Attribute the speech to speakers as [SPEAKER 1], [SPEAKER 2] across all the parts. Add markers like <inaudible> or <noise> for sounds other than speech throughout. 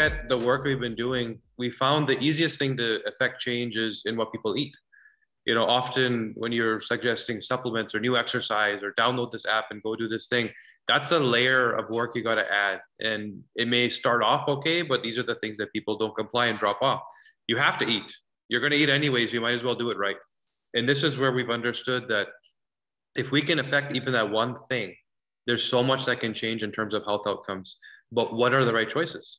[SPEAKER 1] at the work we've been doing, we found the easiest thing to affect change is in what people eat. You know, often when you're suggesting supplements or new exercise or download this app and go do this thing, that's a layer of work you got to add. And it may start off okay, but these are the things that people don't comply and drop off. You have to eat. You're going to eat anyways. You might as well do it right. And this is where we've understood that if we can affect even that one thing, there's so much that can change in terms of health outcomes. But what are the right choices?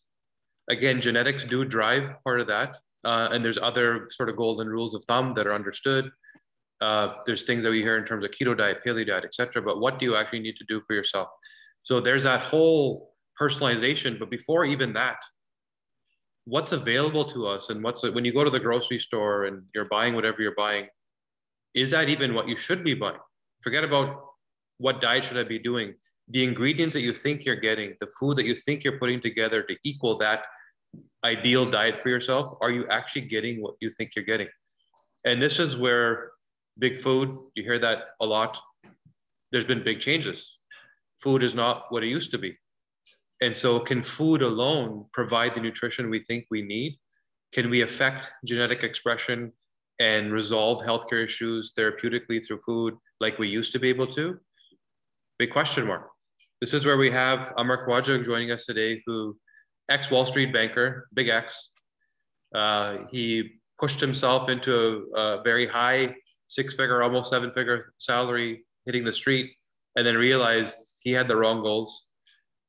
[SPEAKER 1] Again, genetics do drive part of that. Uh, and there's other sort of golden rules of thumb that are understood. Uh, there's things that we hear in terms of keto diet, paleo diet, etc. But what do you actually need to do for yourself? So there's that whole personalization. But before even that, what's available to us and what's when you go to the grocery store and you're buying whatever you're buying, is that even what you should be buying? Forget about what diet should I be doing? The ingredients that you think you're getting, the food that you think you're putting together to equal that ideal diet for yourself, are you actually getting what you think you're getting? And this is where big food, you hear that a lot. There's been big changes. Food is not what it used to be. And so, can food alone provide the nutrition we think we need? Can we affect genetic expression and resolve healthcare issues therapeutically through food like we used to be able to? big question mark. This is where we have Aamar Khwaja joining us today, who ex Wall Street banker, big X. Uh, he pushed himself into a, a very high six figure, almost seven figure salary, hitting the street, and then realized he had the wrong goals.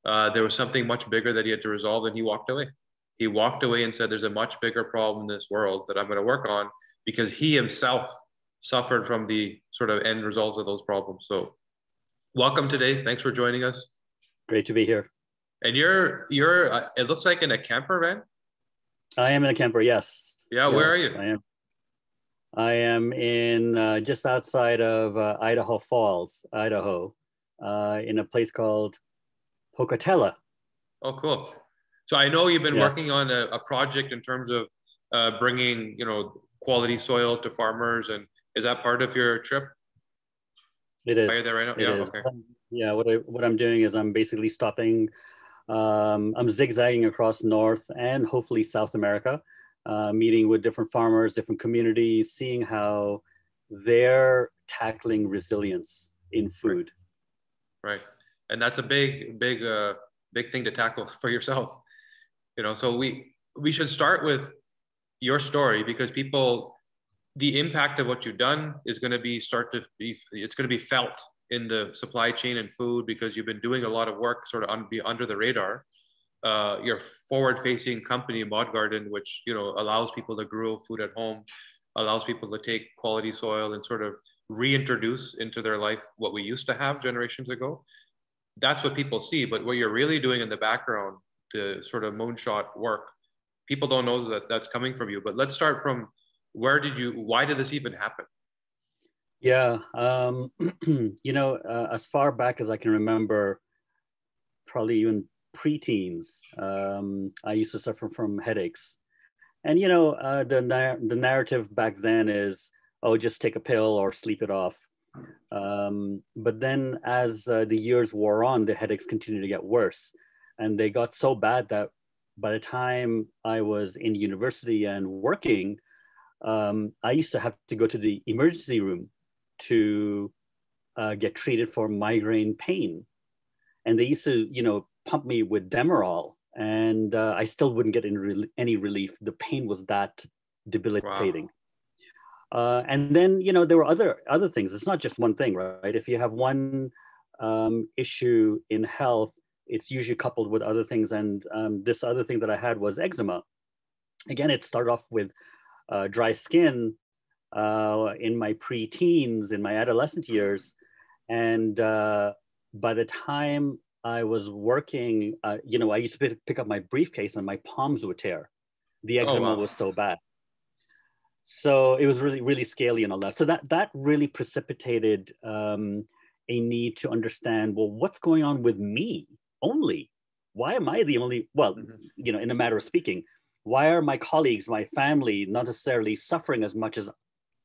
[SPEAKER 1] Uh, there was something much bigger that he had to resolve, and he walked away. He walked away and said, There's a much bigger problem in this world that I'm going to work on because he himself suffered from the sort of end results of those problems. So welcome today. Thanks for joining us.
[SPEAKER 2] Great to be here.
[SPEAKER 1] And you're you're uh, it looks like in a camper van.
[SPEAKER 2] I am in a camper. Yes.
[SPEAKER 1] Yeah.
[SPEAKER 2] Yes,
[SPEAKER 1] where are you?
[SPEAKER 2] I am. I am in uh, just outside of uh, Idaho Falls, Idaho, uh, in a place called Pocatello.
[SPEAKER 1] Oh, cool. So I know you've been
[SPEAKER 2] Yeah.
[SPEAKER 1] working on a, a project in terms of uh, bringing you know quality soil to farmers, and is that part of your trip?
[SPEAKER 2] It is.
[SPEAKER 1] Are you there right now?
[SPEAKER 2] It
[SPEAKER 1] yeah.
[SPEAKER 2] is.
[SPEAKER 1] Okay.
[SPEAKER 2] Yeah. What I what I'm doing is I'm basically stopping. Um, I'm zigzagging across North and hopefully South America, uh, meeting with different farmers, different communities, seeing how they're tackling resilience in food.
[SPEAKER 1] Right. And that's a big, big, uh, big thing to tackle <laughs> for yourself. You know, so we we should start with your story because people, the impact of what you've done is going to be start to be, it's going to be felt in the supply chain and food because you've been doing a lot of work sort of un, be under the radar. Uh, your forward-facing company, modgarden, which you know allows people to grow food at home, allows people to take quality soil and sort of reintroduce into their life what we used to have generations ago. That's what people see. But what you're really doing in the background, the sort of moonshot work, people don't know that that's coming from you. But let's start from where did you, why did this even happen?
[SPEAKER 2] Yeah, um, <clears throat> you know, uh, as far back as I can remember, probably even preteens, um, I used to suffer from headaches, and you know, uh, the the narrative back then is, oh, just take a pill or sleep it off. Um, but then, as uh, the years wore on, the headaches continued to get worse, and they got so bad that by the time I was in university and working, um, I used to have to go to the emergency room to uh, get treated for migraine pain. And they used to, you know, pump me with Demerol, and uh, I still wouldn't get any, any relief. The pain was that debilitating. Uh, and then, you know, there were other other things. It's not just one thing, right? If you have one um, issue in health, it's usually coupled with other things. And um, this other thing that I had was eczema. Again, it started off with uh, dry skin uh, in my pre-teens, in my adolescent years, and uh, by the time I was working, uh, you know, I used to pick- pick up my briefcase and my palms would tear. The
[SPEAKER 1] Oh,
[SPEAKER 2] eczema
[SPEAKER 1] wow.
[SPEAKER 2] was so bad. So it was really, really scaly and all that. So that that really precipitated um, a need to understand, well, what's going on with me? only? Why am I the only? Well, mm-hmm. you know, in a matter of speaking, why are my colleagues, my family, not necessarily suffering as much as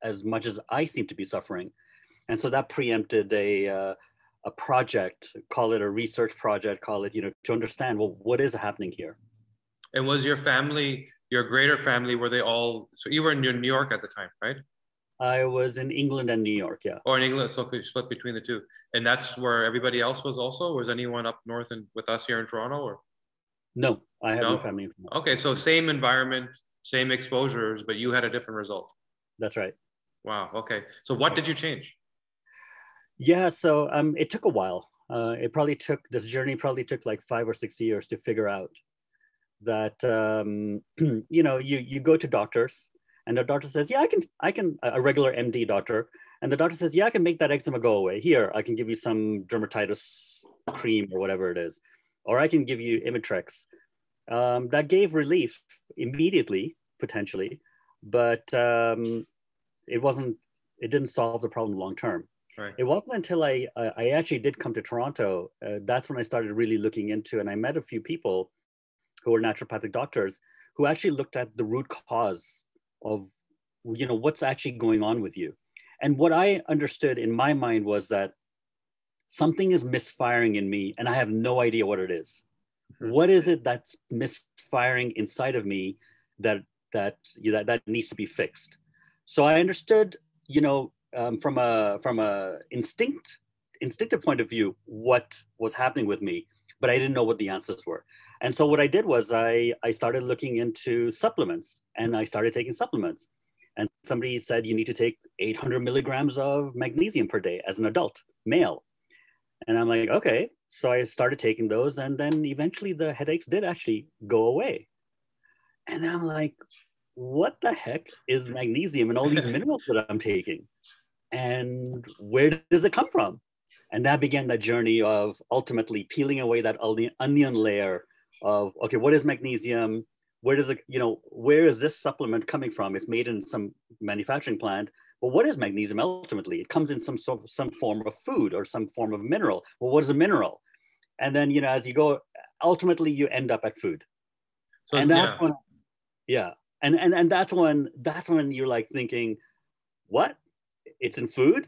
[SPEAKER 2] as much as I seem to be suffering? And so that preempted a uh, a project, call it a research project, call it you know to understand well what is happening here.
[SPEAKER 1] And was your family, your greater family, were they all? So you were in New York at the time, right?
[SPEAKER 2] I was in England and New York, yeah.
[SPEAKER 1] Or in England, so split between the two, and that's where everybody else was. Also, was anyone up north and with us here in Toronto, or?
[SPEAKER 2] No, I have no, no family.
[SPEAKER 1] Okay, so same environment, same exposures, but you had a different result.
[SPEAKER 2] That's right.
[SPEAKER 1] Wow. Okay. So what did you change?
[SPEAKER 2] Yeah. So um, it took a while. Uh, it probably took this journey probably took like five or six years to figure out that um, <clears throat> you know you you go to doctors and the doctor says yeah I can I can a regular MD doctor and the doctor says yeah I can make that eczema go away here I can give you some dermatitis cream or whatever it is or I can give you Imitrex. Um, that gave relief immediately potentially, but um, it wasn't it didn't solve the problem long term. Right. It wasn't until I I actually did come to Toronto uh, that's when I started really looking into and I met a few people who were naturopathic doctors who actually looked at the root cause of you know what's actually going on with you. And what I understood in my mind was that something is misfiring in me and I have no idea what it is. Mm-hmm. What is it that's misfiring inside of me that that you know, that, that needs to be fixed? So I understood, you know, um, from a from a instinct instinctive point of view, what was happening with me, but I didn't know what the answers were. And so what I did was I I started looking into supplements, and I started taking supplements. And somebody said you need to take 800 milligrams of magnesium per day as an adult male. And I'm like, okay. So I started taking those, and then eventually the headaches did actually go away. And I'm like, what the heck is magnesium and all these minerals that I'm taking? And where does it come from? And that began that journey of ultimately peeling away that onion layer of, okay, what is magnesium? Where does it, you know, where is this supplement coming from? It's made in some manufacturing plant. But what is magnesium ultimately? It comes in some sort of, some form of food or some form of mineral. Well, what is a mineral? And then, you know, as you go, ultimately you end up at food. So, and that's yeah. when, yeah and and and that's when that's when you're like thinking what it's in food?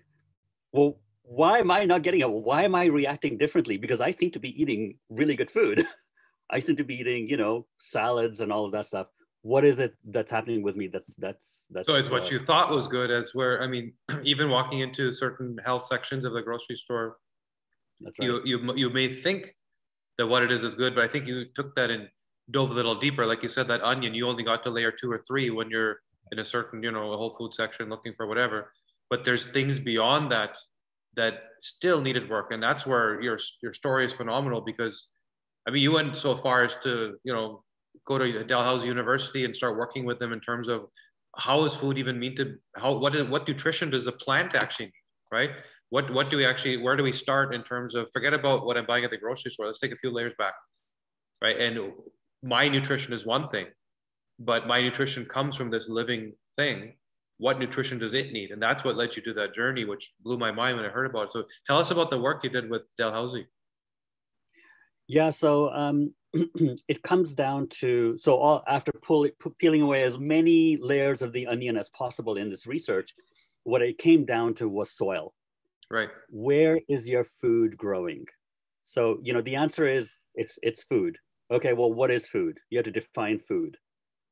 [SPEAKER 2] Well why am i not getting it why am i reacting differently? Because i seem to be eating really good food. <laughs> I seem to be eating you know salads and all of that stuff. What is it that's happening with me that's that's that's
[SPEAKER 1] so it's uh, what you thought was good as where i mean <clears throat> even walking into certain health sections of the grocery store right. you you you may think that what it is is good but i think you took that and dove a little deeper, like you said, that onion, you only got to layer two or three when you're in a certain, you know, a whole food section looking for whatever. But there's things beyond that that still needed work. And that's where your your story is phenomenal because I mean you went so far as to, you know, go to Dalhousie University and start working with them in terms of how is food even mean to how what what nutrition does the plant actually need, right? What what do we actually where do we start in terms of forget about what I'm buying at the grocery store. Let's take a few layers back. Right. And my nutrition is one thing, but my nutrition comes from this living thing. What nutrition does it need? And that's what led you to that journey, which blew my mind when I heard about it. So tell us about the work you did with Dalhousie.
[SPEAKER 2] Yeah, so um, <clears throat> it comes down to so all, after pull, peeling away as many layers of the onion as possible in this research, what it came down to was soil.
[SPEAKER 1] Right.
[SPEAKER 2] Where is your food growing? So you know the answer is it's it's food okay, well, what is food? You have to define food.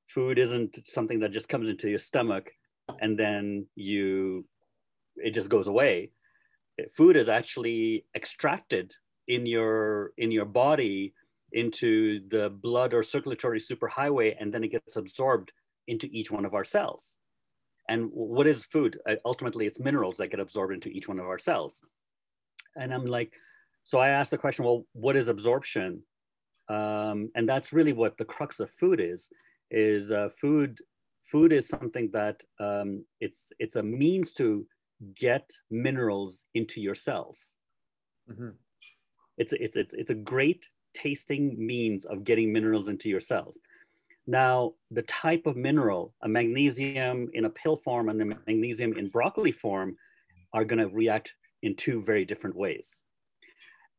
[SPEAKER 2] Food isn't something that just comes into your stomach and then you, it just goes away. Food is actually extracted in your in your body into the blood or circulatory superhighway, and then it gets absorbed into each one of our cells. And what is food? Uh, ultimately, it's minerals that get absorbed into each one of our cells. And I'm like, so I asked the question, well, what is absorption? um, and that's really what the crux of food is is uh, food food is something that um, it's it's a means to get minerals into your cells mm-hmm. it's, it's it's it's a great tasting means of getting minerals into your cells now the type of mineral a magnesium in a pill form and a magnesium in broccoli form are going to react in two very different ways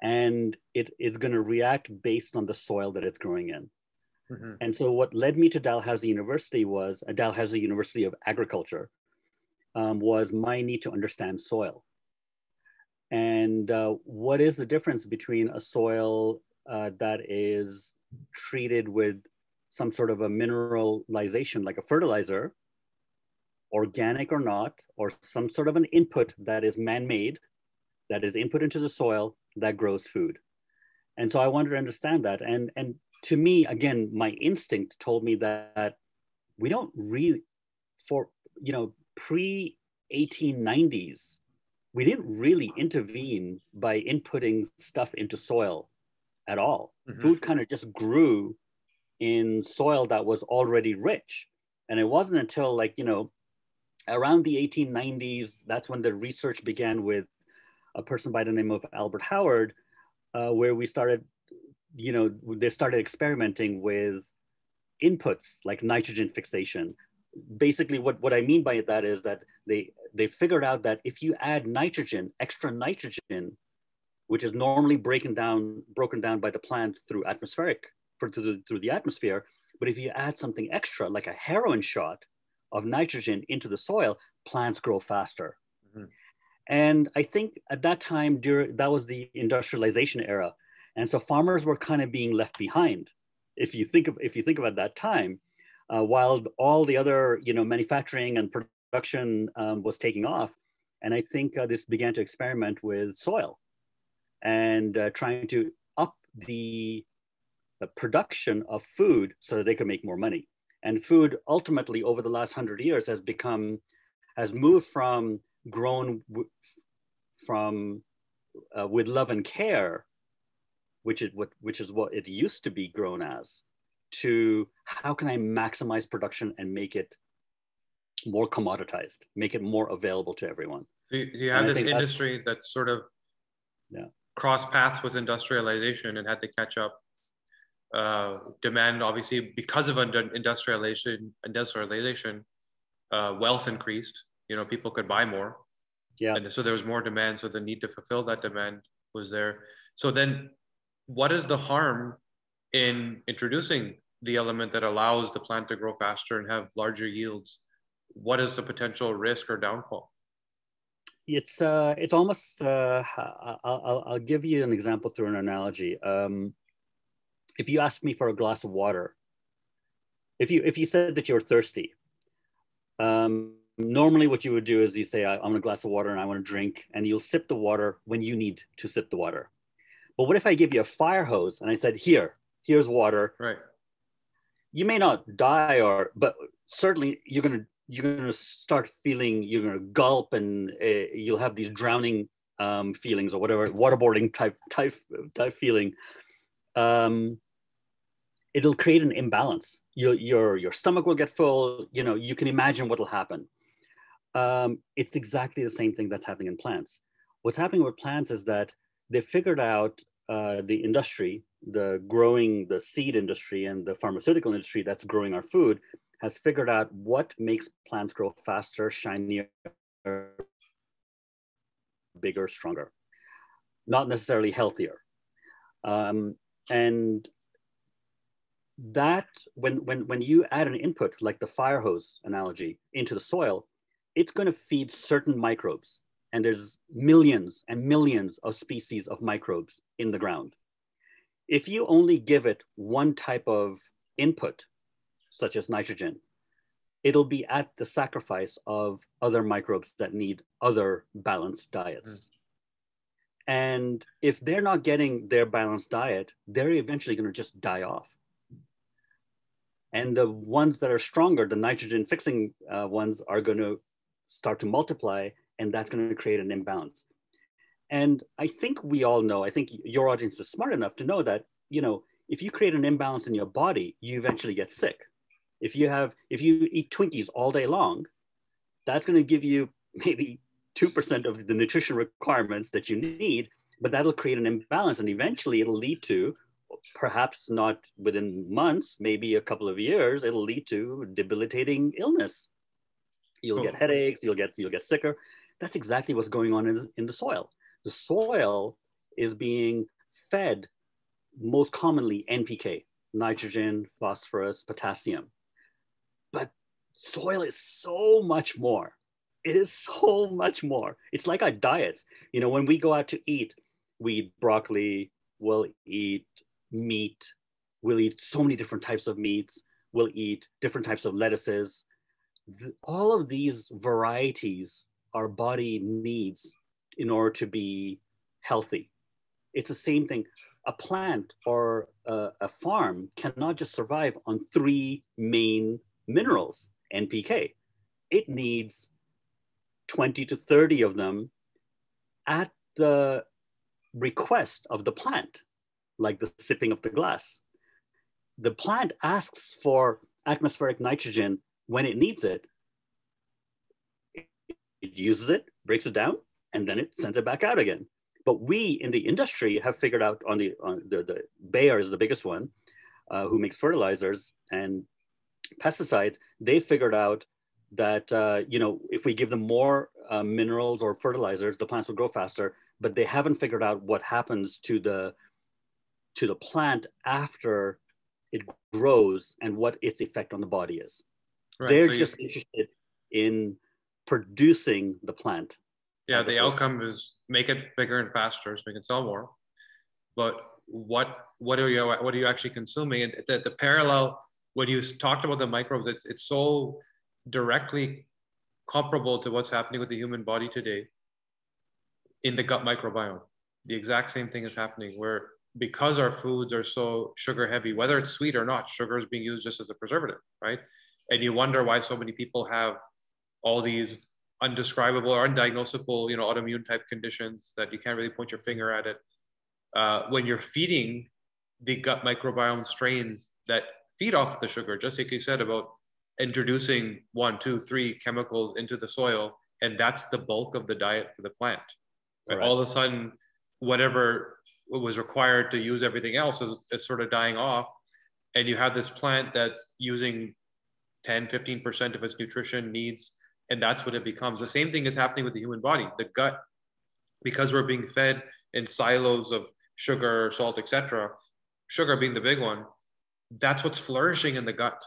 [SPEAKER 2] and it is going to react based on the soil that it's growing in.
[SPEAKER 1] Mhm.
[SPEAKER 2] And so what led me to Dalhousie University was uh, Dalhousie University of Agriculture um, was my need to understand soil. And uh, what is the difference between a soil uh, that is treated with some sort of a mineralization like a fertilizer, organic or not, or some sort of an input that is man-made, that is input into the soil that grows food. And so I wanted to understand that. And, and to me, again, my instinct told me that we don't really, for, you know, pre 1890s, we didn't really intervene by inputting stuff into soil at all.
[SPEAKER 1] Mhm.
[SPEAKER 2] Food kind of just grew in soil that was already rich. And it wasn't until like, you know, around the 1890s, that's when the research began with a person by the name of Albert Howard, uh, where we started, you know, they started experimenting with inputs like nitrogen fixation. Basically, what, what I mean by that is that they, they figured out that if you add nitrogen, extra nitrogen, which is normally breaking down, broken down by the plant through atmospheric, for, through, the, through the atmosphere, but if you add something extra, like a heroin shot of nitrogen into the soil, plants grow faster.
[SPEAKER 1] Mhm.
[SPEAKER 2] And I think at that time, during, that was the industrialization era. And so farmers were kind of being left behind. If you think of, if you think about that time, uh, while all the other, you know, manufacturing and production um, was taking off. And I think uh, this began to experiment with soil and uh, trying to up the, the production of food so that they could make more money. And food ultimately over the last hundred years has become, has moved from grown from uh, with love and care, which is what which is what it used to be grown as, to how can I maximize production and make it more commoditized, make it more available to everyone.
[SPEAKER 1] So you, so you have
[SPEAKER 2] I
[SPEAKER 1] this industry that sort of
[SPEAKER 2] Yeah.
[SPEAKER 1] cross paths with industrialization and had to catch up. Uh, demand obviously because of industrialization, industrialization, uh, wealth increased. You know, people could buy more,
[SPEAKER 2] Yeah.
[SPEAKER 1] and so there was more demand. So the need to fulfill that demand was there. So then, what is the harm in introducing the element that allows the plant to grow faster and have larger yields? What is the potential risk or downfall?
[SPEAKER 2] It's uh, it's almost. Uh, I'll, I'll, give you an example through an analogy. Um, if you ask me for a glass of water, if you if you said that you're thirsty, um, normally what you would do is you say, I want a glass of water and I want to drink, and you'll sip the water when you need to sip the water. But what if I give you a fire hose and I said, here, here's water.
[SPEAKER 1] Right.
[SPEAKER 2] You may not die, or but certainly you're gonna you're gonna start feeling you're gonna gulp and uh, you'll have these drowning um, feelings or whatever waterboarding type type type feeling. Um, it'll create an imbalance. Your your your stomach will get full. You know you can imagine what will happen. Um, it's exactly the same thing that's happening in plants. What's happening with plants is that they figured out uh, the industry, the growing, the seed industry and the pharmaceutical industry that's growing our food has figured out what makes plants grow faster, shinier, bigger, stronger, not necessarily healthier. Um, and that when, when, when you add an input like the fire hose analogy into the soil, it's going to feed certain microbes and there's millions and millions of species of microbes in the ground. If you only give it one type of input, such as nitrogen, it'll be at the sacrifice of other microbes that need other balanced diets. And if they're not getting their balanced diet, they're eventually going to just die off. And the ones that are stronger, the nitrogen fixing uh, ones, are going to start to multiply and that's going to create an imbalance. And I think we all know, I think your audience is smart enough to know that, you know, if you create an imbalance in your body, you eventually get sick. If you have, if you eat Twinkies all day long, that's going to give you maybe 2% of the nutrition requirements that you need, but that'll create an imbalance and eventually it'll lead to, perhaps not within months, maybe a couple of years, it'll lead to debilitating illness. You'll get oh. headaches, you'll get, you'll get sicker that's exactly what's going on in, in the soil. The soil is being fed most commonly NPK, nitrogen, phosphorus, potassium. But soil is so much more. It is <laughs> so much more. It's like our diets. You know, when we go out to eat, we eat broccoli, we'll eat meat, we'll eat so many different types of meats, we'll eat different types of lettuces. All of these varieties our body needs in order to be healthy. It's the same thing. A plant or a, a farm cannot just survive on three main minerals, NPK. It needs 20 to 30 of them at the request of the plant, like the sipping of the glass. The plant asks for atmospheric nitrogen when it needs it. It uses it, breaks it down, and then it sends it back out again. But we in the industry have figured out on the, on the, the Bayer is the biggest one, uh, who makes fertilizers and pesticides. They figured out that uh, you know if we give them more uh, minerals or fertilizers, the plants will grow faster. But they haven't figured out what happens to the to the plant after it grows and what its effect on the body is. Right. They're so just interested in producing the plant.
[SPEAKER 1] Yeah, the outcome is make it bigger and faster, so we can sell more. But what what are you what are you actually consuming? And the, the parallel when you talked about the microbes, it's it's so directly comparable to what's happening with the human body today in the gut microbiome. The exact same thing is happening where because our foods are so sugar heavy, whether it's sweet or not, sugar is being used just as a preservative, right? And you wonder why so many people have all these undescribable or undiagnosable, you know, autoimmune type conditions that you can't really point your finger at it. Uh, when you're feeding the gut microbiome strains that feed off the sugar, just like you said about introducing one, two, three chemicals into the soil, and that's the bulk of the diet for the plant. Right? All of a sudden, whatever was required to use everything else is, is sort of dying off, and you have this plant that's using 10, 15% of its nutrition needs and that's what it becomes. The same thing is happening with the human body. The gut, because we're being fed in silos of sugar, salt, etc. Sugar being the big one. That's what's flourishing in the gut,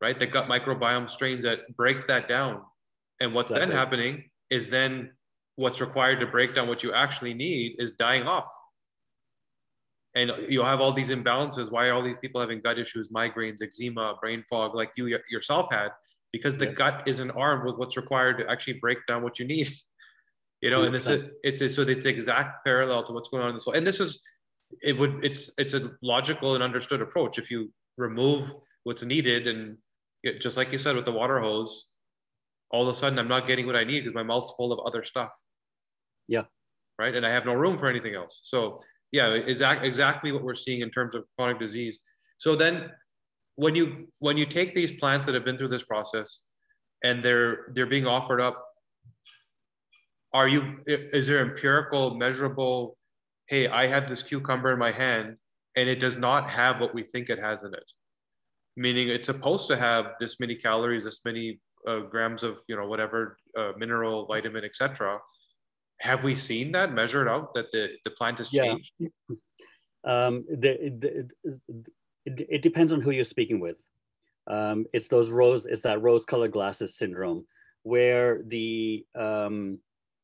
[SPEAKER 1] right? The gut microbiome strains that break that down, and what's exactly. then happening is then what's required to break down what you actually need is dying off. And you'll have all these imbalances. Why are all these people having gut issues, migraines, eczema, brain fog, like you yourself had? Because the yeah. gut isn't armed with what's required to actually break down what you need. <laughs> You know, 100%. and this is it's a, so it's exact parallel to what's going on in the soul. And this is it would it's it's a logical and understood approach. If you remove what's needed and it, just like you said with the water hose, all of a sudden I'm not getting what I need because my mouth's full of other stuff.
[SPEAKER 2] Yeah.
[SPEAKER 1] Right. And I have no room for anything else. So yeah, exact exactly what we're seeing in terms of chronic disease. So then when you when you take these plants that have been through this process and they're they're being offered up are you is there empirical measurable hey i have this cucumber in my hand and it does not have what we think it has in it? Meaning it's supposed to have this many calories this many uh, grams of you know whatever uh, mineral vitamin etc have we seen that measured out that the, the plant has yeah. changed?
[SPEAKER 2] Um, the, the, it, it depends on who you're speaking with. Um, it's those rose, it's that rose-colored glasses syndrome, where the um,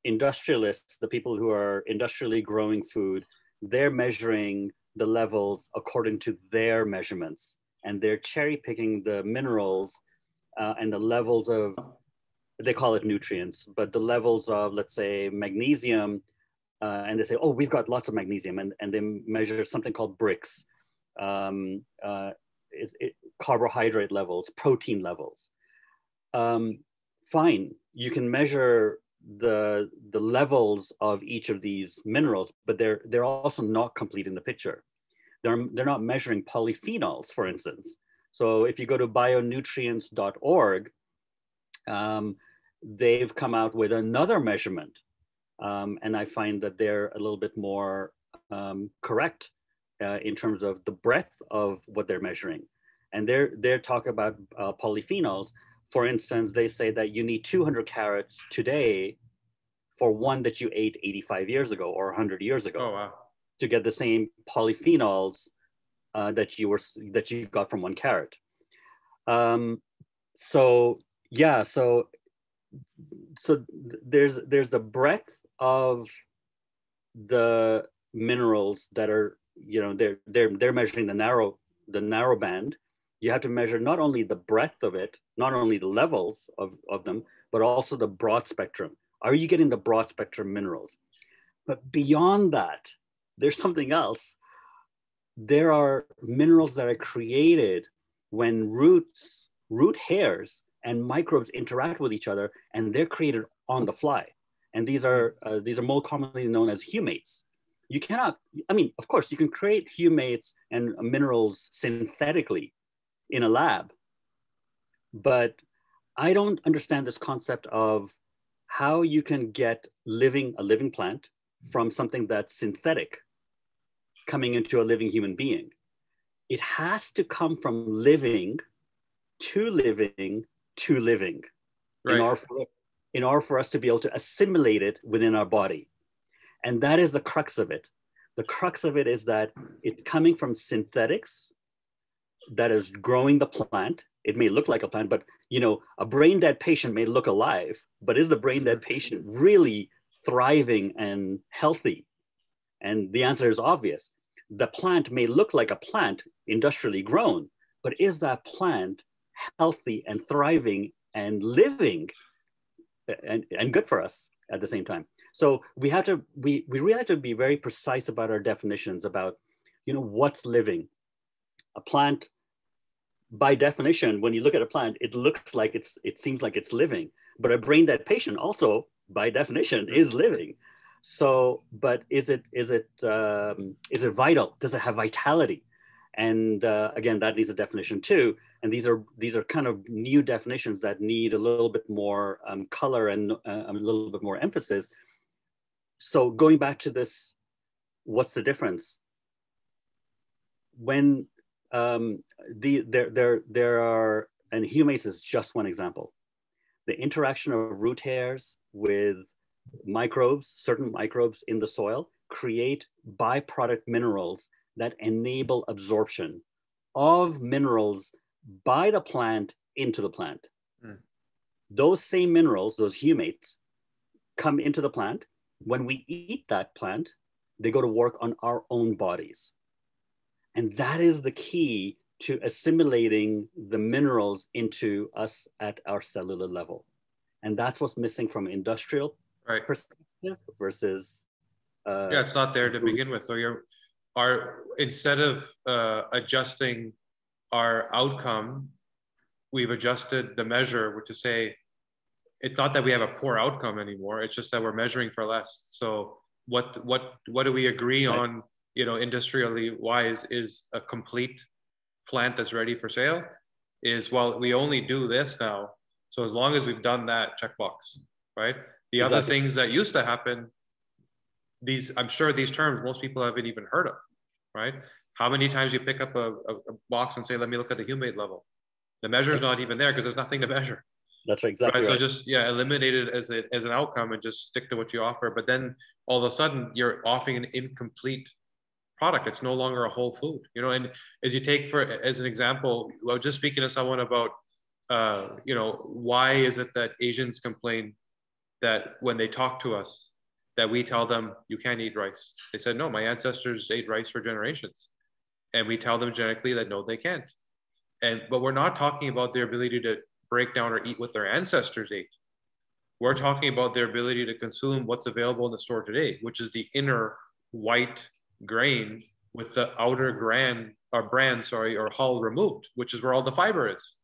[SPEAKER 2] industrialists, the people who are industrially growing food, they're measuring the levels according to their measurements, and they're cherry picking the minerals uh, and the levels of, they call it nutrients, but the levels of, let's say, magnesium, uh, and they say, oh, we've got lots of magnesium, and, and they measure something called Brix, um, uh, it, it, carbohydrate levels, protein levels. Um, fine, you can measure the the levels of each of these minerals, but they're they're also not complete in the picture. They're they're not measuring polyphenols, for instance. So if you go to bionutrients.org, um, they've come out with another measurement, um, and I find that they're a little bit more um, correct uh, in terms of the breadth of what they're measuring. And they're, they're talking about uh, polyphenols. For instance, they say that you need 200 carrots today for one that you ate 85 years ago or 100 years ago
[SPEAKER 1] Oh wow.
[SPEAKER 2] to get the same polyphenols uh, that you were that you got from one carrot. Um, so yeah, so so there's there's the breadth of the minerals that are you know they're they're they're measuring the narrow the narrow band. You have to measure not only the breadth of it, not only the levels of, of them, but also the broad spectrum. Are you getting the broad spectrum minerals? But beyond that, there's something else. There are minerals that are created when roots, root hairs, and microbes interact with each other, and they're created on the fly. And these are uh, these are more commonly known as humates. You cannot. I mean, of course, you can create humates and minerals synthetically in a lab, but I don't understand this concept of how you can get living a living plant from something that's synthetic coming into a living human being. It has to come from living to living to living
[SPEAKER 1] Right.
[SPEAKER 2] in, order for, in order for us to be able to assimilate it within our body. And that is the crux of it. The crux of it is that it's coming from synthetics that is growing the plant. It may look like a plant, but you know, a brain dead patient may look alive, but is the brain dead patient really thriving and healthy? And the answer is obvious. The plant may look like a plant industrially grown, but is that plant healthy and thriving and living and, and good for us at the same time? So we have to we we really have to be very precise about our definitions about you know what's living. A plant by definition, when you look at a plant, it looks like it's it seems like it's living. But a brain dead patient also by definition is living. So, but is it is it um, is it vital? Does it have vitality? And uh, again, that needs a definition too. And these are these are kind of new definitions that need a little bit more um, color and uh, a little bit more emphasis. So going back to this, what's the difference? When um, the there there there are and humates is just one example. The interaction of root hairs with microbes, certain microbes in the soil, create byproduct minerals that enable absorption of minerals by the plant into the plant.
[SPEAKER 1] Mm.
[SPEAKER 2] Those same minerals, those humates, come into the plant. When we eat that plant, they go to work on our own bodies. And that is the key to assimilating the minerals into us at our cellular level. And that's what's missing from industrial
[SPEAKER 1] Right.
[SPEAKER 2] perspective versus. Uh,
[SPEAKER 1] Yeah, it's not there to begin with. So you're are instead of uh, adjusting our outcome, we've adjusted the measure which to say it's not that we have a poor outcome anymore. It's just that we're measuring for less. So what what what do we agree
[SPEAKER 2] Right.
[SPEAKER 1] on? You know, industrially wise, is a complete plant that's ready for sale. Is well, we only do this now. So as long as we've done that, checkbox, right? The other things that used to happen, these I'm sure these terms most people haven't even heard of, right? How many times you pick up a, a, a box and say, "Let me look at the humate level." The measure's not even there because there's nothing to measure.
[SPEAKER 2] That's right, exactly.
[SPEAKER 1] right? So just yeah, eliminate it as a, as an outcome and just stick to what you offer. But then all of a sudden you're offering an incomplete product. It's no longer a whole food, you know. And as you take for as an example, I was just speaking to someone about, uh, you know, why is it that Asians complain that when they talk to us, that we tell them you can't eat rice? They said no, my ancestors ate rice for generations, and we tell them genetically that no, they can't. And but we're not talking about their ability to break down or eat what their ancestors ate. We're talking about their ability to consume what's available in the store today, which is the inner white grain with the outer gran or bran, sorry, or hull removed, which is where all the fiber is.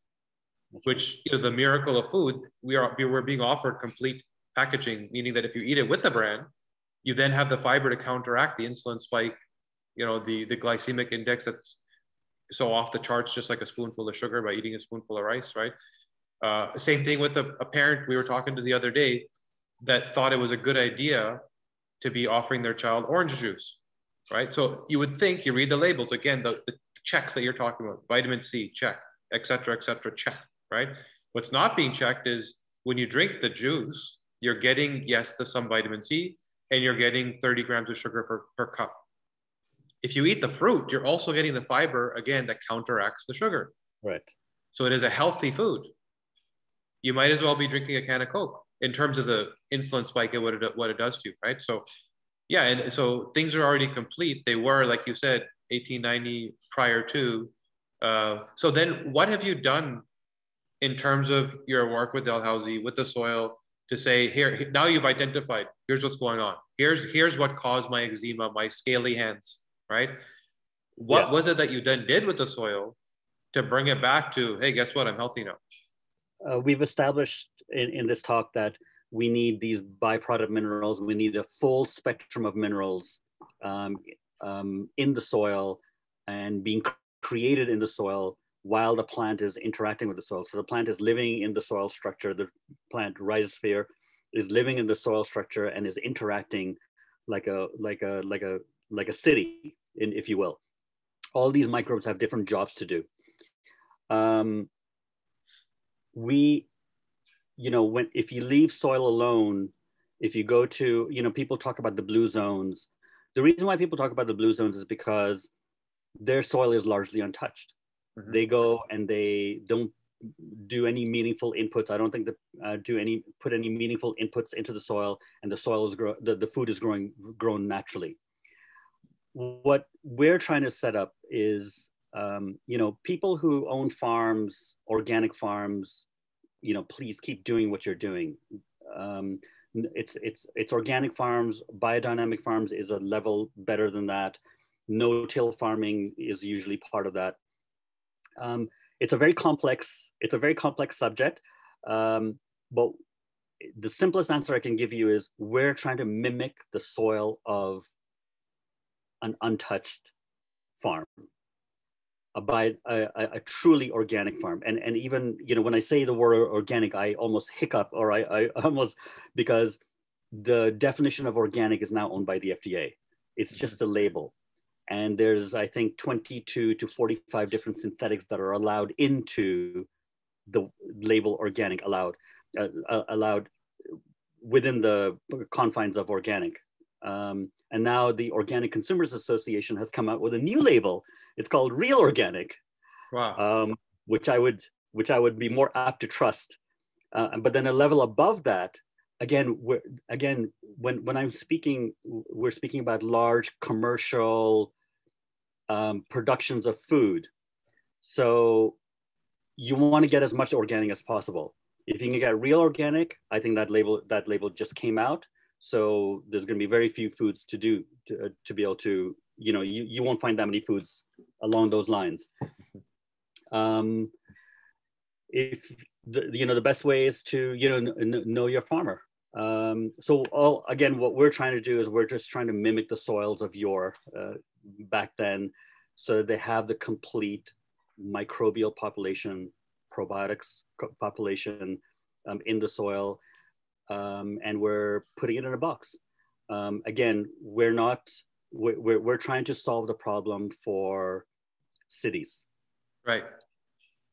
[SPEAKER 1] Which you know, the miracle of food, we are we're being offered complete packaging, meaning that if you eat it with the bran, you then have the fiber to counteract the insulin spike, you know, the the glycemic index that's so off the charts, just like a spoonful of sugar by eating a spoonful of rice, right? Uh, same thing with a, a parent we were talking to the other day that thought it was a good idea to be offering their child orange juice, right? So you would think you read the labels again, the, the checks that you're talking about, vitamin C, check, et cetera, et cetera, check, right? What's not being checked is when you drink the juice, you're getting, yes, the, some vitamin C, and you're getting 30 grams of sugar per, per cup. If you eat the fruit, you're also getting the fiber, again, that counteracts the sugar.
[SPEAKER 2] Right.
[SPEAKER 1] So it is a healthy food. You might as well be drinking a can of Coke in terms of the insulin spike and what it, what it does to you, right? So, yeah, and so things are already complete. They were, like you said, 1890 prior to. Uh, so then, what have you done in terms of your work with Dalhousie, with the soil, to say here now you've identified here's what's going on. Here's here's what caused my eczema, my scaly hands, right? What yeah. was it that you then did with the soil to bring it back to hey, guess what? I'm healthy now.
[SPEAKER 2] Uh, we've established in, in this talk that we need these byproduct minerals. We need a full spectrum of minerals um, um, in the soil and being created in the soil while the plant is interacting with the soil. So the plant is living in the soil structure. The plant rhizosphere is living in the soil structure and is interacting like a like a like a like a city, in, if you will. All these microbes have different jobs to do. Um, we, you know, when if you leave soil alone, if you go to, you know, people talk about the blue zones. The reason why people talk about the blue zones is because their soil is largely untouched Mm-hmm. They go and they don't do any meaningful inputs. I don't think that uh, do any put any meaningful inputs into the soil, and the soil is grow the, the food is growing grown naturally. What we're trying to set up is, um, you know, people who own farms, organic farms, you know, please keep doing what you're doing. Um, it's it's it's organic farms, biodynamic farms is a level better than that. No-till farming is usually part of that um, it's a very complex, it's a very complex subject, um, but the simplest answer I can give you is we're trying to mimic the soil of an untouched farm, by, a, a, truly organic farm. And, and even, you know, when I say the word organic, I almost hiccup or I, I <laughs> almost, because the definition of organic is now owned by the FDA. It's just a label and there's i think 22 to 45 different synthetics that are allowed into the label organic allowed uh, uh, allowed within the confines of organic um, and now the organic consumers association has come out with a new label it's called real organic
[SPEAKER 1] wow.
[SPEAKER 2] um, which i would which i would be more apt to trust uh, but then a level above that again we're, again when when i'm speaking we're speaking about large commercial um, productions of food. So you want to get as much organic as possible. If you can get real organic, I think that label that label just came out. So there's going to be very few foods to do to, uh, to be able to, you know, you, you won't find that many foods along those lines. Um, if the, you know, the best way is to, you know, know your farmer. Um, so all, again, what we're trying to do is we're just trying to mimic the soils of your uh, back then so that they have the complete microbial population, probiotics population um, in the soil. Um, and we're putting it in a box. Um, again, we're not, we're, we're trying to solve the problem for cities.
[SPEAKER 1] Right.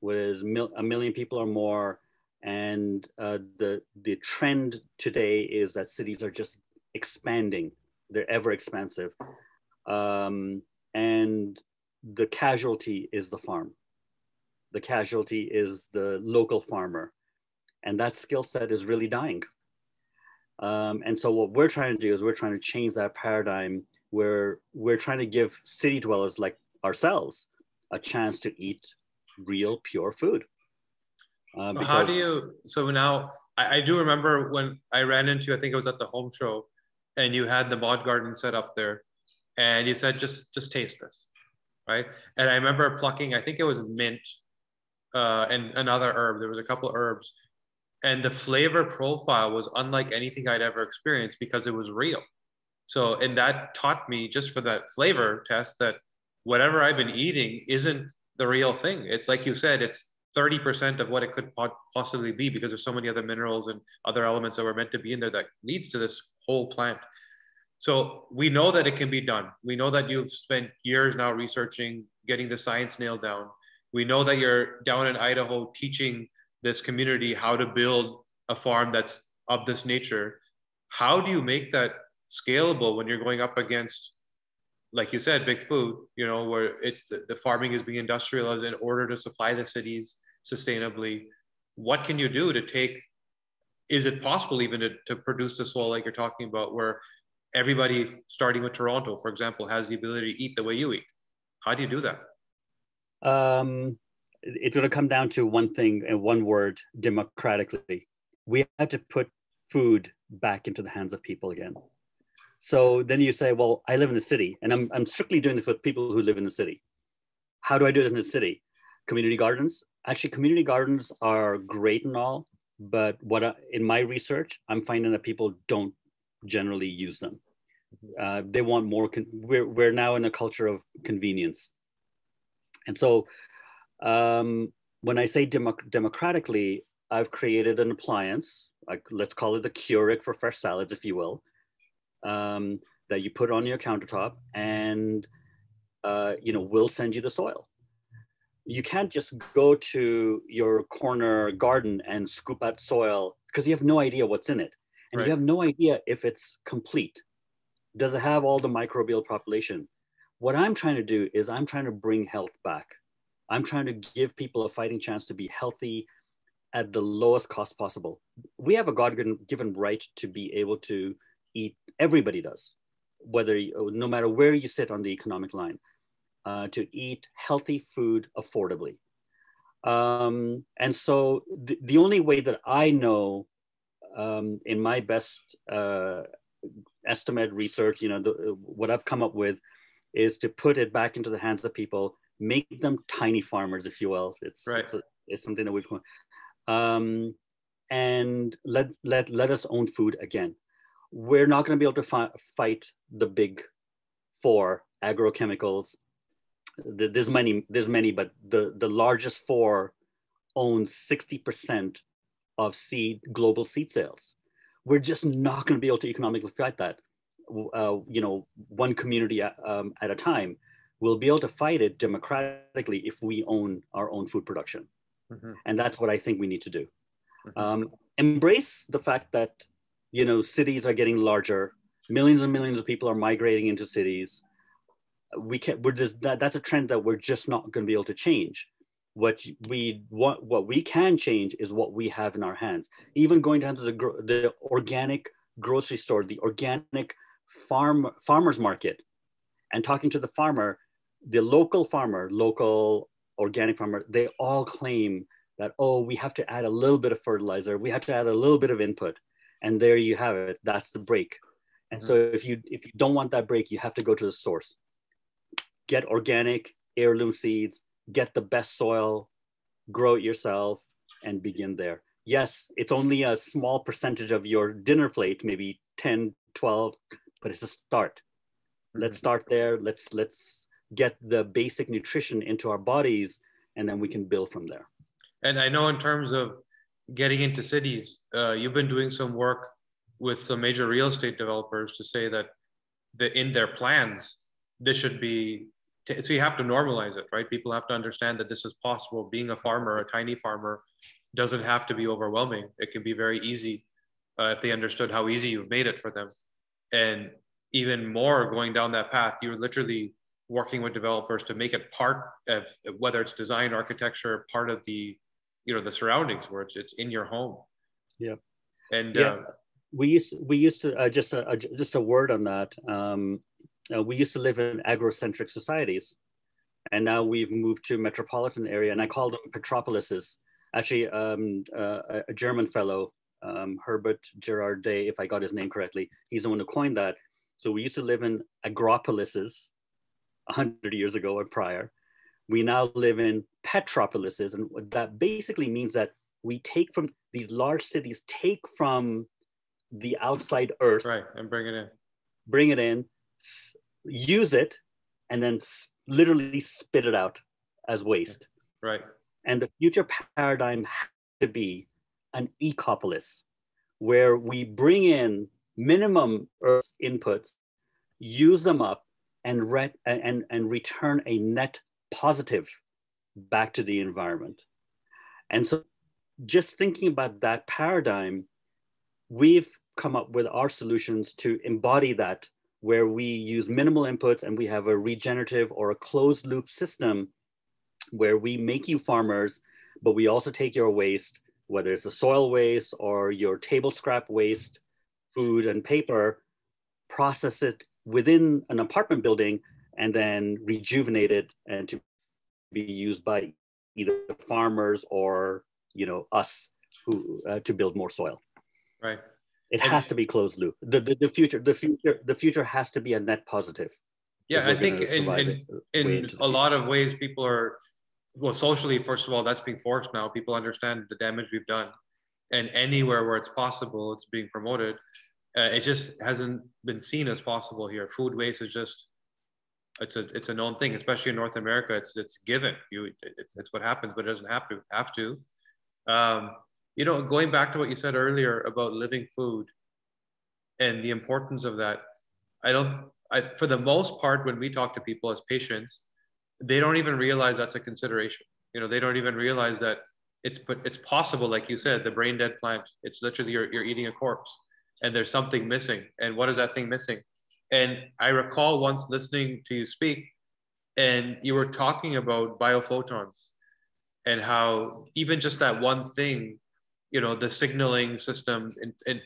[SPEAKER 2] With mil- a million people or more. And uh, the, the trend today is that cities are just expanding. They're ever expansive. Um, and the casualty is the farm. The casualty is the local farmer. And that skill set is really dying. Um, and so what we're trying to do is we're trying to change that paradigm where we're trying to give city dwellers like ourselves a chance to eat real pure food.
[SPEAKER 1] Uh, so how do you, so now I, I do remember when I ran into, I think it was at the home show and you had the modgarden set up there and you said, just, just taste this right? And I remember plucking, I think it was mint uh, and another herb. There was a couple herbs, and the flavor profile was unlike anything I'd ever experienced because it was real. So, and that taught me just for that flavor test that whatever I've been eating isn't the real thing. It's like you said, it's 30% of what it could possibly be because there's so many other minerals and other elements that were meant to be in there that leads to this whole plant. So we know that it can be done. We know that you've spent years now researching, getting the science nailed down. We know that you're down in Idaho teaching this community how to build a farm that's of this nature. How do you make that scalable when you're going up against, like you said, big food, you know, where it's the, the farming is being industrialized in order to supply the cities sustainably? What can you do to take is it possible even to, to produce the soil like you're talking about where everybody starting with toronto for example has the ability to eat the way you eat? How do you do that?
[SPEAKER 2] Um, it's going to come down to one thing and one word democratically. We have to put food back into the hands of people again so then you say well i live in the city and i'm, I'm strictly doing this with people who live in the city how do i do it in the city community gardens actually community gardens are great and all but what I, in my research, I'm finding that people don't generally use them. Uh, they want more. Con- we're we're now in a culture of convenience, and so um, when I say demo- democratically, I've created an appliance. Like let's call it the Keurig for fresh salads, if you will, um, that you put on your countertop, and uh, you know we'll send you the soil. You can't just go to your corner garden and scoop out soil because you have no idea what's in it. And right. you have no idea if it's complete. Does it have all the microbial population? What i'm trying to do is i'm trying to bring health back. I'm trying to give people a fighting chance to be healthy at the lowest cost possible. We have a god given right to be able to eat everybody does whether you, no matter where you sit on the economic line uh, to eat healthy food affordably. Um, and so the, the only way that I know um, in my best uh, estimate research, you know, the, what I've come up with is to put it back into the hands of people, make them tiny farmers, if you will. It's, right. it's, a, it's something that we've, um, and let, let, let us own food again. We're not going to be able to fi- fight the big four agrochemicals. There's many there's many but the the largest four own 60% of seed global seed sales. We're just not going to be able to economically fight that. Uh, you know one community at, um, at a time we'll be able to fight it democratically if we own our own food production. Mm-hmm. and that's what i think we need to do. Mm-hmm. um, embrace the fact that you know cities are getting larger. Millions and millions of people are migrating into cities. We can we're just that, that's a trend that we're just not going to be able to change. What we want what we can change is what we have in our hands. Even going down to the the organic grocery store the organic farm farmers market and talking to the farmer the local farmer local organic farmer they all claim that oh we have to add a little bit of fertilizer. We have to add a little bit of input and there you have it that's the break and mm-hmm. so if you if you don't want that break you have to go to the source get organic heirloom seeds, get the best soil, grow it yourself, and begin there. Yes, it's only a small percentage of your dinner plate, maybe 10, 12, but it's a start. Let's mm-hmm. start there. Let's let's get the basic nutrition into our bodies, and then we can build from there.
[SPEAKER 1] And I know in terms of getting into cities, uh, you've been doing some work with some major real estate developers to say that the, in their plans, this should be so you have to normalize it, right? People have to understand that this is possible. Being a farmer, a tiny farmer, doesn't have to be overwhelming. It can be very easy uh, if they understood how easy you've made it for them. And even more going down that path, you're literally working with developers to make it part of whether it's design, architecture, part of the, you know, the surroundings where it's, it's in your home.
[SPEAKER 2] Yeah.
[SPEAKER 1] And
[SPEAKER 2] yeah. Uh, we used we used to uh, just a, just a word on that. Um, uh, we used to live in agrocentric societies and now we've moved to metropolitan area and i call them petropolises actually um, uh, a german fellow um, herbert gerard day if i got his name correctly he's the one who coined that so we used to live in agropolises 100 years ago or prior we now live in petropolises and that basically means that we take from these large cities take from the outside earth
[SPEAKER 1] right and bring it in
[SPEAKER 2] bring it in use it, and then literally spit it out as waste.
[SPEAKER 1] Right.
[SPEAKER 2] And the future paradigm has to be an ecopolis where we bring in minimum earth inputs, use them up, and, and, and return a net positive back to the environment. And so, just thinking about that paradigm, we've come up with our solutions to embody that where we use minimal inputs and we have a regenerative or a closed loop system where we make you farmers, but we also take your waste, whether it's the soil waste or your table scrap waste, food and paper, process it within an apartment building and then rejuvenate it and to be used by either farmers or you know us who uh, to build more soil.
[SPEAKER 1] Right.
[SPEAKER 2] It and has to be closed loop. The, the, the future the future the future has to be a net positive
[SPEAKER 1] yeah i think in in, in a lot of ways people are well socially first of all that's being forced now. People understand the damage we've done. And anywhere where it's possible it's being promoted. Uh, it just hasn't been seen as possible here. Food waste is just it's a it's a known thing, especially in North America. It's it's given. You it's, it's what happens, but it doesn't have to have to. Um, you know, going back to what you said earlier about living food and the importance of that, I don't. I, for the most part, when we talk to people as patients, they don't even realize that's a consideration. You know, they don't even realize that it's but it's possible, like you said, the brain dead plant. It's literally you're, you're eating a corpse, and there's something missing. And what is that thing missing? And I recall once listening to you speak, and you were talking about biophotons and how even just that one thing, you know, the signaling system and, and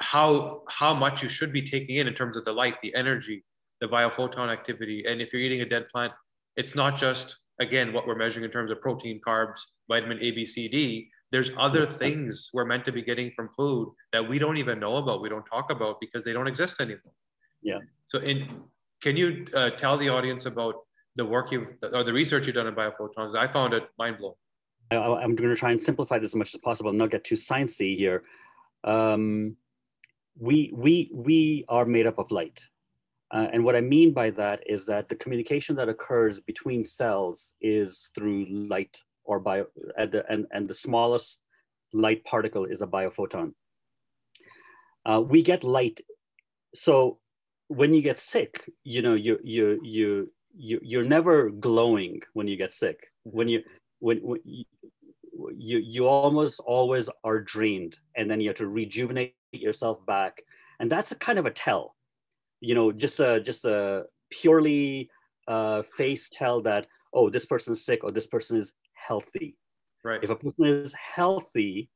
[SPEAKER 1] how how much you should be taking in in terms of the light, the energy, the biophoton activity. And if you're eating a dead plant, it's not just again what we're measuring in terms of protein, carbs, vitamin A, B, C, D. There's other mm-hmm. things we're meant to be getting from food that we don't even know about, we don't talk about because they don't exist anymore.
[SPEAKER 2] Yeah.
[SPEAKER 1] So, in, can you uh, tell the audience about the work you or the research you've done in biophotons? I found it mind blowing.
[SPEAKER 2] I'm going to try and simplify this as much as possible and not get too sciencey here. Um, we we we are made up of light, uh, and what I mean by that is that the communication that occurs between cells is through light or bio, and the, and, and the smallest light particle is a biophoton. Uh, we get light, so when you get sick, you know, you you you you you're never glowing when you get sick. When you when, when you, you you almost always are drained, and then you have to rejuvenate yourself back, and that's a kind of a tell. You know, just a just a purely uh, face tell that oh this person is sick or this person is healthy.
[SPEAKER 1] Right.
[SPEAKER 2] If a person is healthy,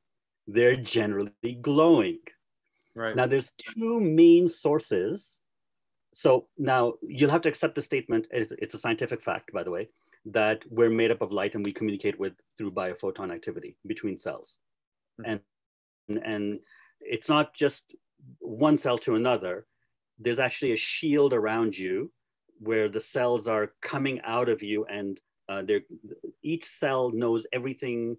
[SPEAKER 2] they're generally glowing.
[SPEAKER 1] Right.
[SPEAKER 2] Now, there's two main sources so now you'll have to accept the statement. It's, it's, a scientific fact, by the way, that we're made up of light and we communicate with through biophoton activity between cells. Mm-hmm. And, and it's not just one cell to another. There's actually a shield around you where the cells are coming out of you and uh, each cell knows everything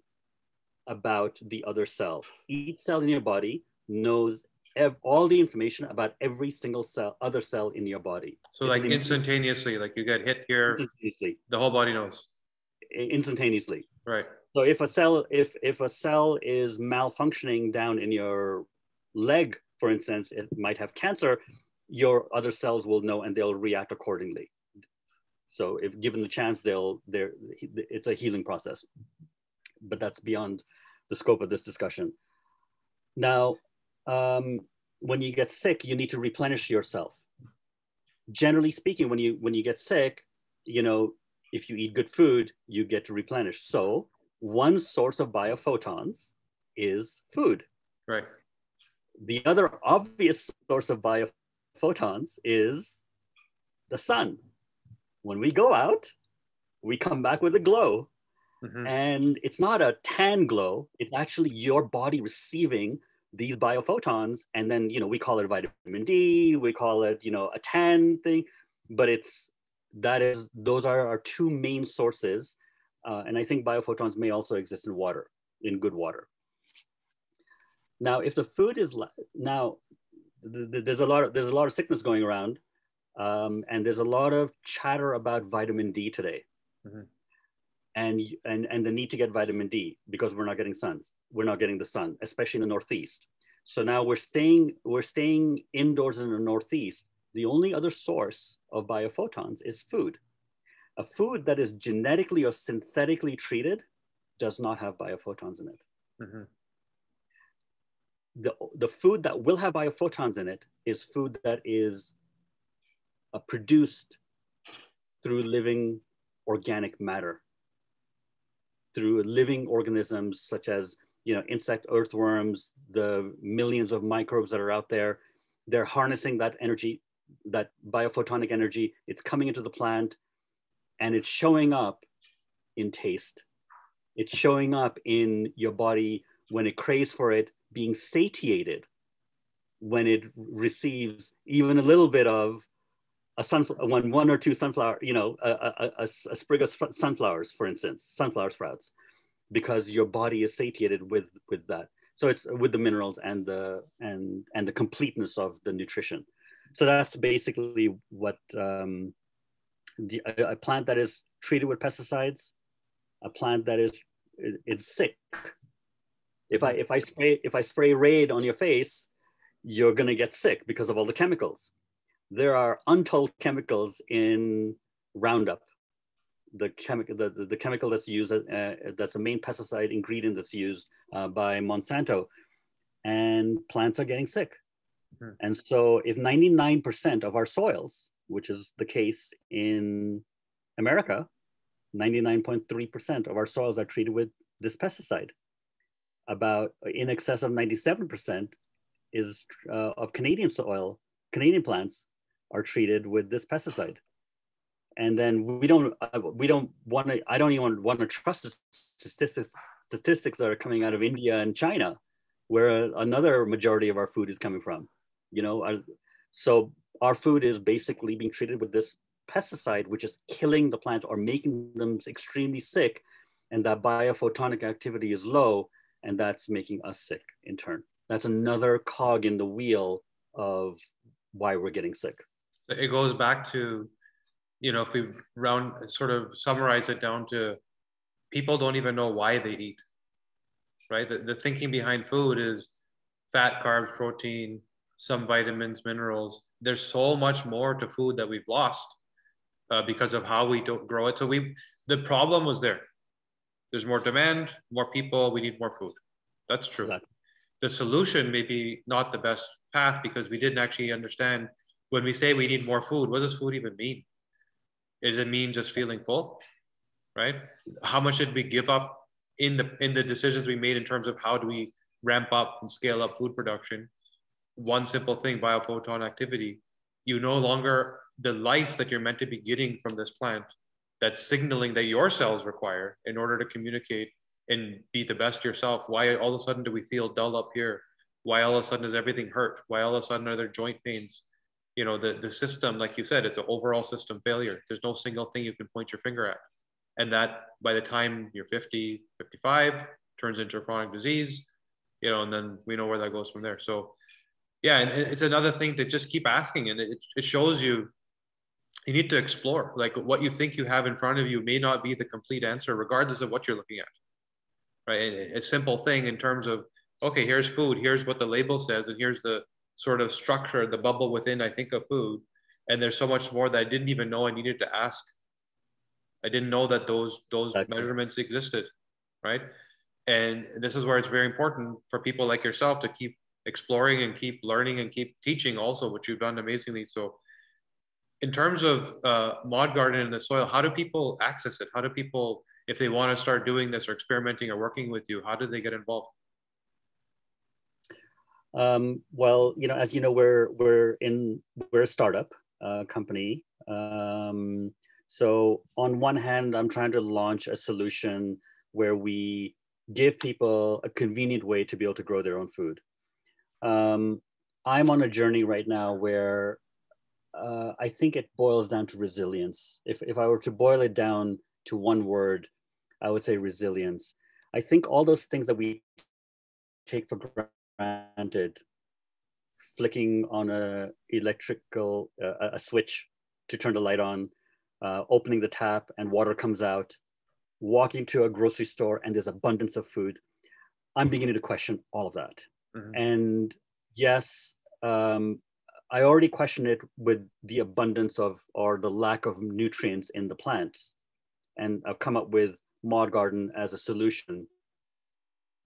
[SPEAKER 2] about the other cell. Each cell in your body knows all the information about every single cell, other cell in your body.
[SPEAKER 1] So, it's like instantaneously, like you get hit here, instantaneously. the whole body knows.
[SPEAKER 2] Instantaneously.
[SPEAKER 1] Right.
[SPEAKER 2] So if a cell, if if a cell is malfunctioning down in your leg, for instance, it might have cancer. Your other cells will know and they'll react accordingly. So if given the chance, they'll they're it's a healing process. But that's beyond the scope of this discussion. Now, um, when you get sick, you need to replenish yourself. Generally speaking, when you when you get sick, you know, if you eat good food, you get to replenish. So one source of biophotons is food.
[SPEAKER 1] Right.
[SPEAKER 2] The other obvious source of biophotons is the sun. When we go out, we come back with a glow. Mm-hmm. And it's not a tan glow, it's actually your body receiving these biophotons and then you know we call it vitamin d we call it you know a tan thing but it's that is those are our two main sources uh, and i think biophotons may also exist in water in good water. Now if the food is now th- th- there's a lot of there's a lot of sickness going around um, and there's a lot of chatter about vitamin d today. Mm-hmm. and and and the need to get vitamin d because we're not getting sun we're not getting the sun, especially in the Northeast. So now we're staying, we're staying indoors in the Northeast. The only other source of biophotons is food. A food that is genetically or synthetically treated does not have biophotons in it. Mm-hmm. the, the food that will have biophotons in it is food that is uh, produced through living organic matter, through living organisms such as you know insect earthworms, the millions of microbes that are out there. They're harnessing that energy, that biophotonic energy. It's coming into the plant, and it's showing up in taste. It's showing up in your body when it craves for it, being satiated when it receives even a little bit of a sunflower, one, one or two sunflower, you know, a, a, a, a sprig of sunflowers, for instance, sunflower sprouts, because your body is satiated with with that. So it's with the minerals and the and and the completeness of the nutrition. So that's basically what um, the, a, plant that is treated with pesticides, a plant that is is sick. If I if I spray if I spray Raid on your face, you're gonna get sick because of all the chemicals there are untold chemicals in Roundup, the chemical the, the, the, chemical that's used uh, that's a main pesticide ingredient that's used uh, by Monsanto, and plants are getting sick. Mm-hmm. And so, if 99% of our soils, which is the case in America, 99.3% of our soils are treated with this pesticide. About in excess of 97% is uh, of Canadian soil, Canadian plants are treated with this pesticide. And then we don't uh, we don't want to I don't even want to trust the statistics statistics that are coming out of India and China, where another majority of our food is coming from. You know, our, so our food is basically being treated with this pesticide, which is killing the plants or making them extremely sick, and that biophotonic activity is low, and that's making us sick in turn. That's another cog in the wheel of why we're getting sick
[SPEAKER 1] it goes back to, you know, if we round sort of summarize it down to people don't even know why they eat, right? The, the thinking behind food is fat, carbs, protein, some vitamins, minerals. There's so much more to food that we've lost uh, because of how we don't grow it. So we, the problem was there. There's more demand, more people, we need more food. That's true. Exactly. The solution may be not the best path because we didn't actually understand when we say we need more food, what does food even mean? Does it mean just feeling full? Right? How much did we give up in the in the decisions we made in terms of how do we ramp up and scale up food production? One simple thing, biophoton activity. You no longer the life that you're meant to be getting from this plant that's signaling that your cells require in order to communicate and be the best yourself. Why all of a sudden do we feel dull up here? Why all of a sudden does everything hurt? Why all of a sudden are there joint pains? You know the, the system like you said it's an overall system failure. There's no single thing you can point your finger at. And that by the time you're 50 55 turns into a chronic disease you know and then we know where that goes from there. So yeah and it's another thing to just keep asking. And it, it shows you you need to explore. Like what you think you have in front of you may not be the complete answer regardless of what you're looking at. Right? A simple thing in terms of okay here's food here's what the label says and here's the sort of structure, the bubble within, I think, of food. And there's so much more that I didn't even know I needed to ask. I didn't know that those those measurements existed, right? And this is where it's very important for people like yourself to keep exploring and keep learning and keep teaching also, which you've done amazingly. So in terms of uh, modgarden in the soil, how do people access it? How do people, if they want to start doing this or experimenting or working with you, how do they get involved?
[SPEAKER 2] Um, well, you know, as you know, we're we're in we're a startup uh, company. Um, so on one hand, I'm trying to launch a solution where we give people a convenient way to be able to grow their own food. Um, I'm on a journey right now where uh, I think it boils down to resilience. If if I were to boil it down to one word, I would say resilience. I think all those things that we take for granted flicking on a electrical uh, a switch to turn the light on uh, opening the tap and water comes out walking to a grocery store and there's abundance of food i'm beginning to question all of that. Mm-hmm. and yes um, i already question it with the abundance of or the lack of nutrients in the plants. And i've come up with modgarden as a solution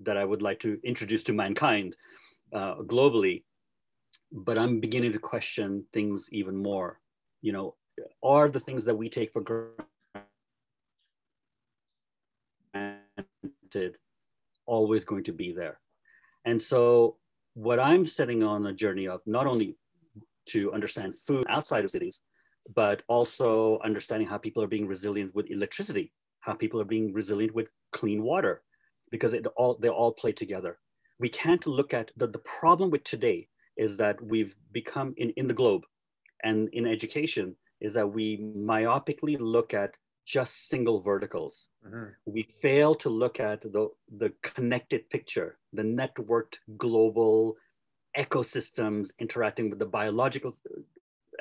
[SPEAKER 2] that I would like to introduce to mankind. uh, globally, but I'm beginning to question things even more. You know, are the things that we take for granted always going to be there? And so, what I'm setting on a journey of not only to understand food outside of cities, but also understanding how people are being resilient with electricity, how people are being resilient with clean water, because it all they all play together. We can't look at the, the problem with today is that we've become in, in the globe and in education is that we myopically look at just single verticals. Mm-hmm. We fail to look at the, the connected picture, the networked global ecosystems interacting with the biological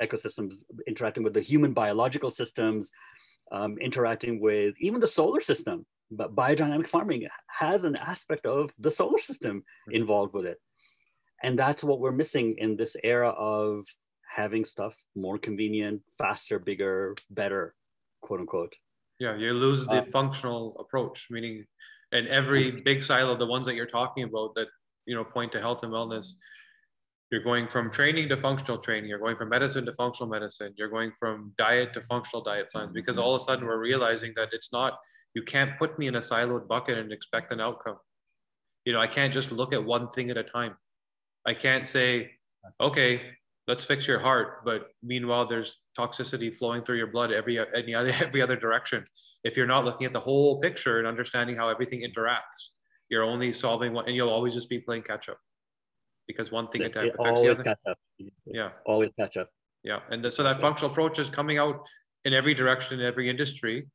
[SPEAKER 2] ecosystems, interacting with the human biological systems, um, interacting with even the solar system. But biodynamic farming has an aspect of the solar system mm-hmm. involved with it. And that's what we're missing in this era of having stuff more convenient, faster, bigger, better, quote unquote.
[SPEAKER 1] Yeah, you lose the uh, functional approach, meaning in every <laughs> big silo, the ones that you're talking about that you know point to health and wellness, you're going from training to functional training, you're going from medicine to functional medicine, you're going from diet to functional diet plans, because all of a sudden we're realizing that it's not, you can't put me in a siloed bucket and expect an outcome. You know, I can't just look at one thing at a time. I can't say, okay, let's fix your heart, but meanwhile there's toxicity flowing through your blood every any other <laughs> every other direction. If you're not looking at the whole picture and understanding how everything interacts, you're only solving one, and you'll always just be playing catch up because one thing it,
[SPEAKER 2] it affects the other. Catch up.
[SPEAKER 1] Yeah.
[SPEAKER 2] Always catch up.
[SPEAKER 1] Yeah. And the, so that functional approach is coming out in every direction, in every industry,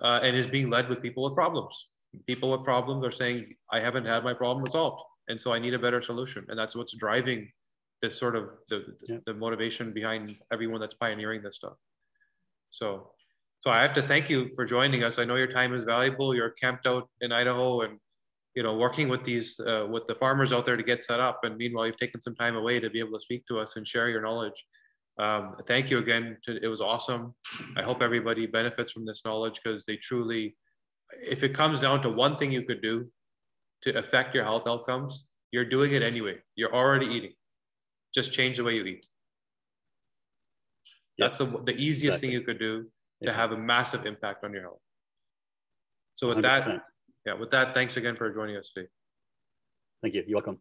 [SPEAKER 1] uh, and is being led with people with problems. People with problems are saying, I haven't had my problem resolved. And so I need a better solution. And that's what's driving this sort of the, yeah. the motivation behind everyone that's pioneering this stuff. So, so I have to thank you for joining us. I know your time is valuable. You're camped out in Idaho and you know, working with these, uh, with the farmers out there to get set up. And meanwhile, you've taken some time away to be able to speak to us and share your knowledge. Um, thank you again. To, it was awesome. I hope everybody benefits from this knowledge because they truly, if it comes down to one thing you could do to affect your health outcomes, you're doing it anyway. You're already eating. Just change the way you eat. That's the, the easiest exactly. thing you could do to have a massive impact on your health. So with 100%. that, yeah, with that, thanks again for joining us today.
[SPEAKER 2] Thank you. You're welcome.